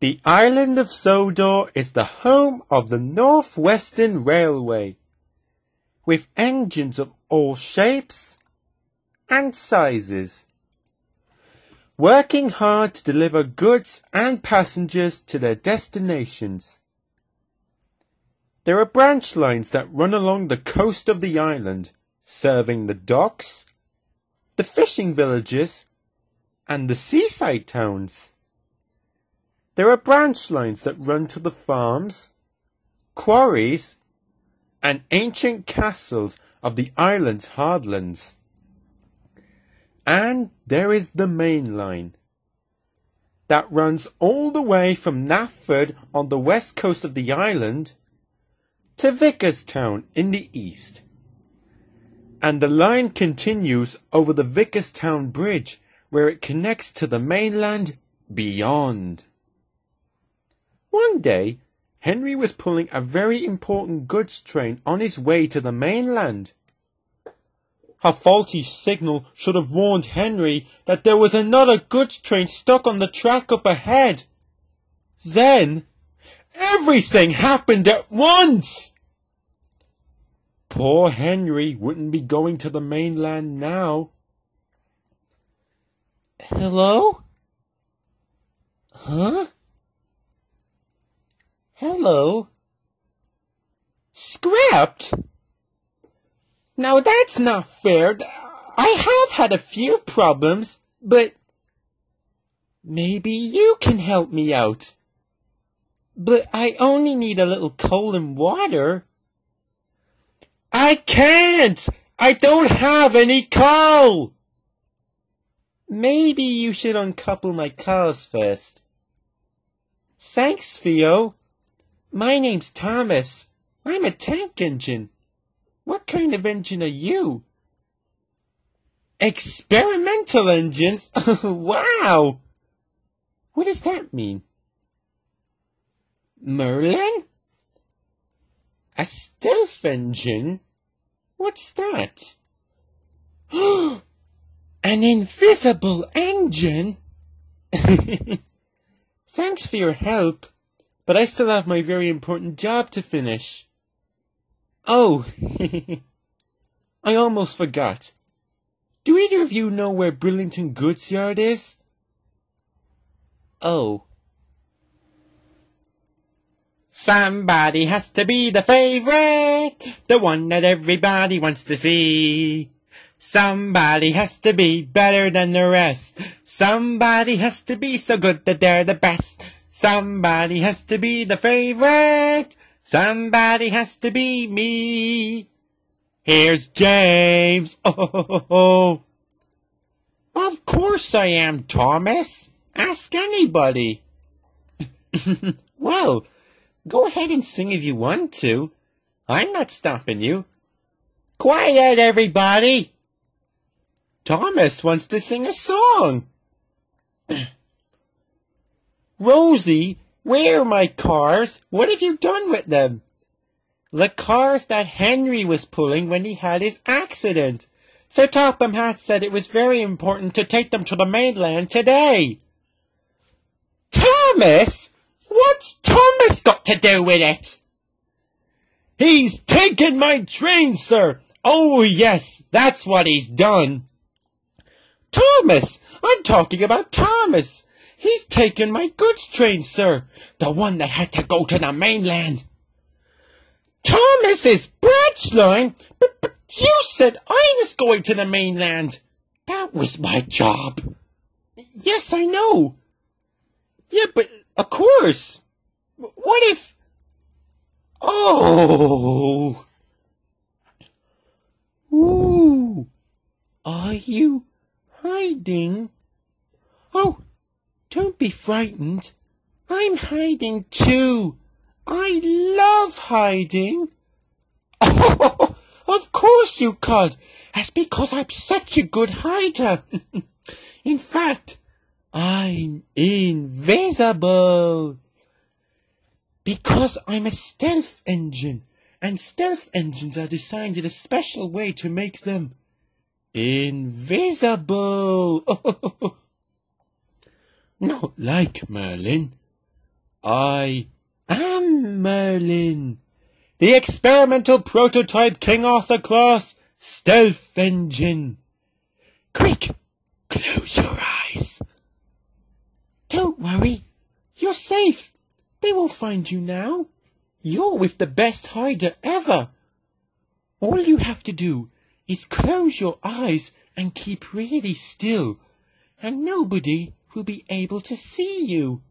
The island of Sodor is the home of the Northwestern Railway, with engines of all shapes and sizes, working hard to deliver goods and passengers to their destinations. There are branch lines that run along the coast of the island, serving the docks, the fishing villages, and the seaside towns. There are branch lines that run to the farms, quarries, and ancient castles of the island's hardlands. And there is the main line that runs all the way from Knapford on the west coast of the island to Vickerstown in the east. And the line continues over the Vickerstown Bridge where it connects to the mainland beyond. One day, Henry was pulling a very important goods train on his way to the mainland. A faulty signal should have warned Henry that there was another goods train stuck on the track up ahead. Then, everything happened at once! Poor Henry wouldn't be going to the mainland now. Hello? Huh? Hello? Scrapped? Now that's not fair. I have had a few problems, but maybe you can help me out. But I only need a little coal and water. I can't! I don't have any coal! Maybe you should uncouple my cars first. Thanks, Theo. My name's Thomas. I'm a tank engine. What kind of engine are you? Experimental engines? wow! What does that mean? Merlin? A stealth engine? What's that? An invisible engine? Thanks for your help, but I still have my very important job to finish. Oh, I almost forgot. Do either of you know where Bridlington Goods Yard is? Oh. Somebody has to be the favorite, the one that everybody wants to see. Somebody has to be better than the rest. Somebody has to be so good that they're the best. Somebody has to be the favorite. Somebody has to be me. Here's James. Oh, of course I am, Thomas. Ask anybody. well, go ahead and sing if you want to. I'm not stopping you. Quiet, everybody. Thomas wants to sing a song. Rosie, where are my cars? What have you done with them? The cars that Henry was pulling when he had his accident. Sir Topham Hatt said it was very important to take them to the mainland today. Thomas? What's Thomas got to do with it? He's taken my train, sir. Oh, yes, that's what he's done. Thomas! I'm talking about Thomas! He's taken my goods train, sir. The one that had to go to the mainland. Thomas's branch line? But, but you said I was going to the mainland. That was my job. Yes, I know. Yeah, but of course. What if... Oh... Ooh. Are you hiding? Oh, don't be frightened. I'm hiding too. I love hiding. Of course you could. That's because I'm such a good hider. In fact, I'm invisible. Because I'm a stealth engine, and stealth engines are designed in a special way to make them Invisible! Not like Merlin. I am Merlin, the experimental prototype King Arthur class stealth engine. Quick, close your eyes. Don't worry, you're safe. They won't find you now. You're with the best hider ever. All you have to do is close your eyes and keep really still, and nobody will be able to see you.